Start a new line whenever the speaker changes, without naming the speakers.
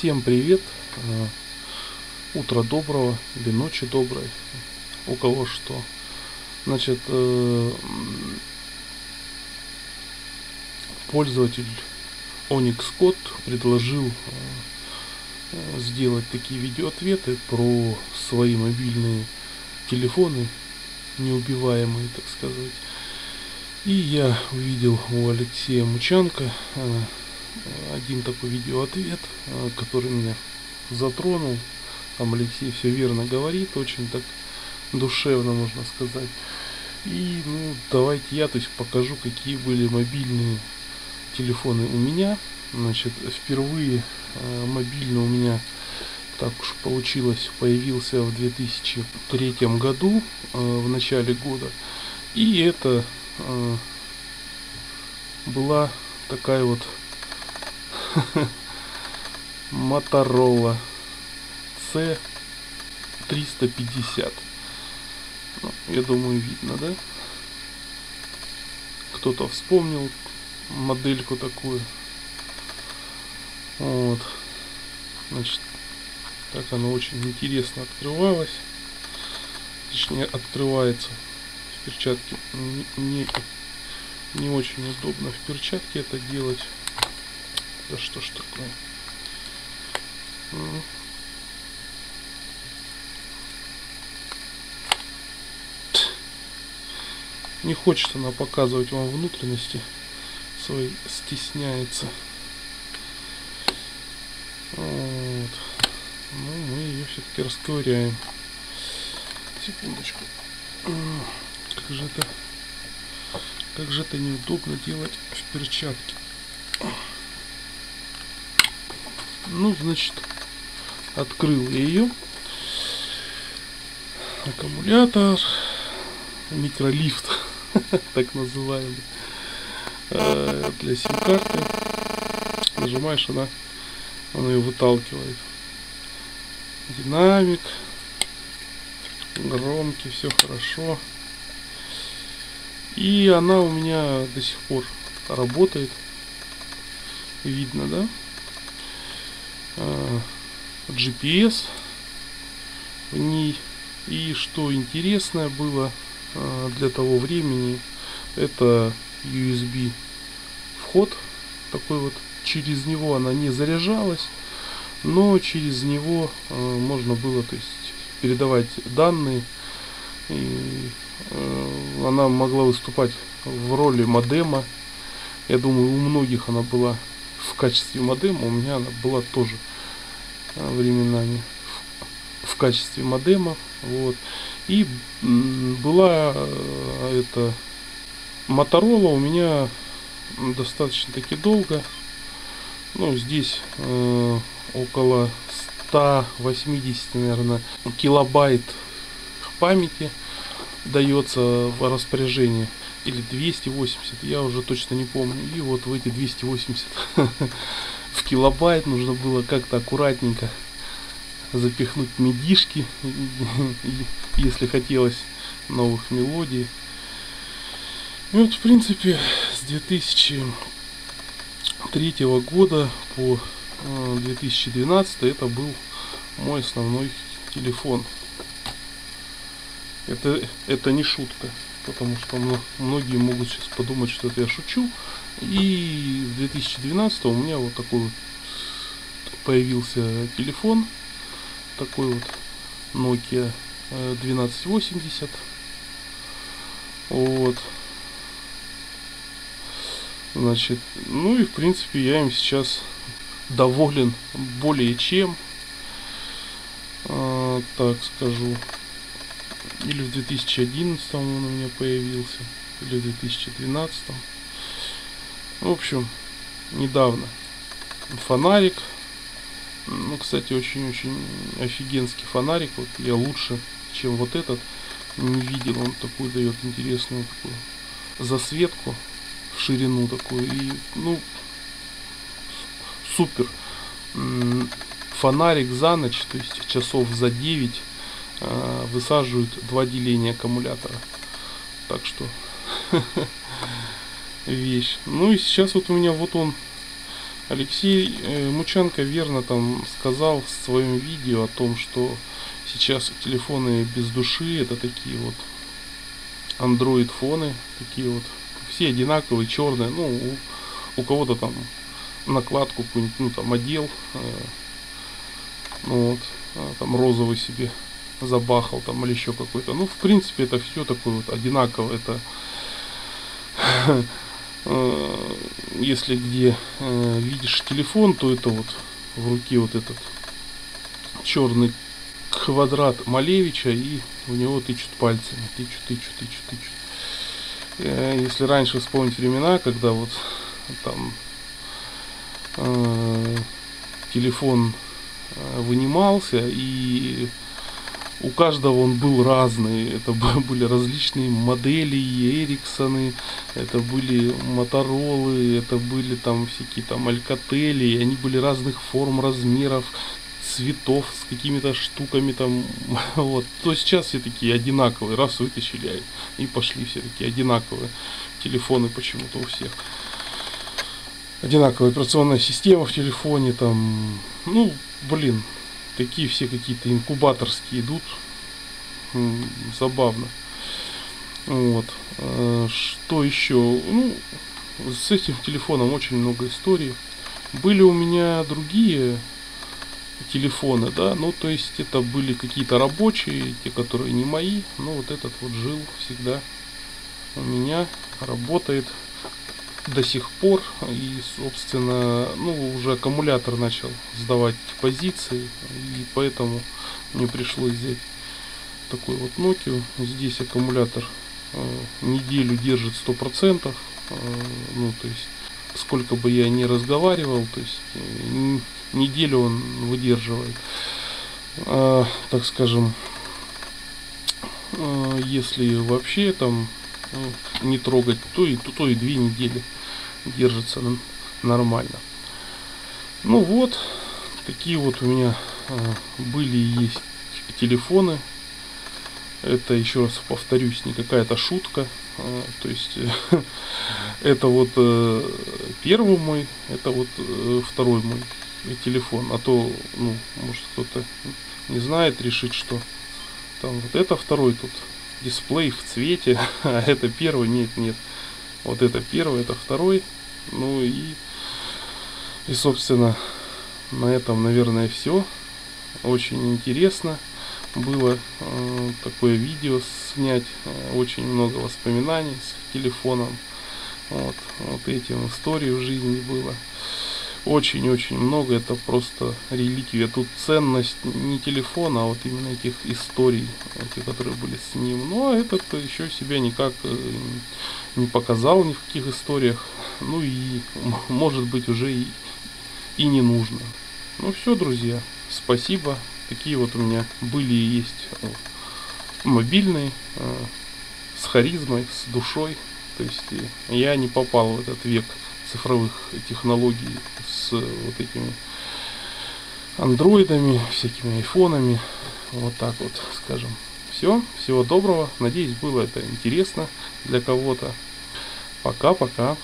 Всем привет! Э, Утро доброго или ночи доброй, у кого что. Значит, э, пользователь Onyx Code предложил э, сделать такие видеоответы про свои мобильные телефоны, неубиваемые, так сказать. И я увидел у Алексея Мучанка один такой видеоответ, э, который меня затронул. Там Алексей все верно говорит, очень так душевно, можно сказать. И ну, давайте я то есть покажу, какие были мобильные телефоны у меня. Значит, впервые э, мобильный у меня так уж получилось, появился в 2003 году, э, в начале года. И это э, была такая вот Моторола C350. Ну, я думаю, видно, да? Кто-то вспомнил модельку такую. Вот. Значит, так оно очень интересно открывалось. Точнее, открывается в перчатке. Не, не, не очень удобно в перчатке это делать. Да что ж такое? Не хочет она показывать вам внутренности свои, стесняется. Вот. Ну, мы ее все-таки расковыряем. Секундочку. Как же это, как же это неудобно делать в перчатке. Ну, значит, открыл я ее. Аккумулятор, микролифт, так называемый, э, для сим-карты. Нажимаешь, она, она ее выталкивает. Динамик, громкий, все хорошо. И она у меня до сих пор работает. Видно, да? Э, GPS в ней. И что интересное было э, для того времени, это USB вход такой вот. Через него она не заряжалась, но через него э, можно было то есть, передавать данные. И она могла выступать в роли модема. Я думаю, у многих она была в качестве модема, у меня она была тоже Э, временами в качестве модема. Вот. И была э, эта Моторола у меня достаточно таки долго. Ну, здесь э, около 180, наверное, килобайт памяти дается в распоряжение. Или 280, я уже точно не помню. И вот в эти 280 в килобайт нужно было как-то аккуратненько запихнуть медишки, если хотелось новых мелодий. И вот, в принципе, с 2003 года по 2012 э, это был мой основной телефон. Это, это не шутка, потому что многие могут сейчас подумать, что это я шучу. И в 2012 у меня вот такой вот появился телефон, такой вот Nokia 1280. Э, вот. Значит, ну и в принципе я им сейчас доволен более чем. А, так скажу. Или в 2011 он у меня появился, или в 2012. В общем, недавно фонарик. Ну, кстати, очень-очень офигенский фонарик. Вот я лучше, чем вот этот, не видел. Он такую дает интересную такую засветку в ширину такую. И, ну, супер. Фонарик за ночь, то есть часов за 9 а, высаживают два деления аккумулятора. Так что вещь. Ну и сейчас вот у меня вот он Алексей э, Мученко верно там сказал в своем видео о том, что сейчас телефоны без души это такие вот Android фоны, такие вот все одинаковые, черные, ну у, у кого-то там накладку какую-нибудь, ну там отдел, э, ну вот, а, там розовый себе забахал там или еще какой-то. Ну, в принципе, это все такое вот одинаково. Это э, если где э, видишь телефон, то это вот в руке вот этот черный квадрат Малевича и в него тычут пальцами. Тычут, тычут, тычут, тычут. Э, если раньше вспомнить времена, когда вот там э, телефон э, вынимался и у каждого он был разный. Это были различные модели, Эриксоны, это были Моторолы, это были там всякие там Алькатели, они были разных форм, размеров, цветов с какими-то штуками там. Вот. То сейчас все такие одинаковые, раз вытащили и пошли все такие одинаковые. Телефоны почему-то у всех. Одинаковая операционная система в телефоне там. Ну, блин, такие все какие-то инкубаторские идут. Забавно. Вот. А, что еще? Ну, с этим телефоном очень много историй. Были у меня другие телефоны, да, ну то есть это были какие-то рабочие, те, которые не мои, но вот этот вот жил всегда у меня, работает до сих пор. И собственно ну уже аккумулятор начал сдавать позиции. И поэтому мне пришлось взять такой вот Nokia. Здесь аккумулятор э, неделю держит сто процентов. Э, ну то есть сколько бы я не разговаривал то есть э, неделю он выдерживает. Э, так скажем э, если вообще там ну, не трогать, то и, то, то и две недели держится нормально. Ну вот, такие вот у меня э, были и есть телефоны. Это, еще раз повторюсь, не какая-то шутка. Э, то есть, это вот э, первый мой, это вот второй мой телефон. А то, ну, может кто-то не знает, решит, что там вот это второй тут дисплей в цвете, а это первый, нет, нет. Вот это первый, это второй. Ну и, и собственно, на этом, наверное, все. Очень интересно было э, такое видео снять. Э, очень много воспоминаний с телефоном. Вот, вот этим историй в жизни было очень-очень много. Это просто реликвия. Тут ценность не телефона, а вот именно этих историй, эти, которые были с ним. Но этот еще себя никак э, не показал ни в каких историях. Ну и может быть уже и, и не нужно. Ну все, друзья, спасибо. Такие вот у меня были и есть э, мобильные, э, с харизмой, с душой. То есть я не попал в этот век цифровых технологий с вот этими андроидами, всякими айфонами. Вот так вот, скажем. Все, всего доброго. Надеюсь, было это интересно для кого-то. Пока-пока.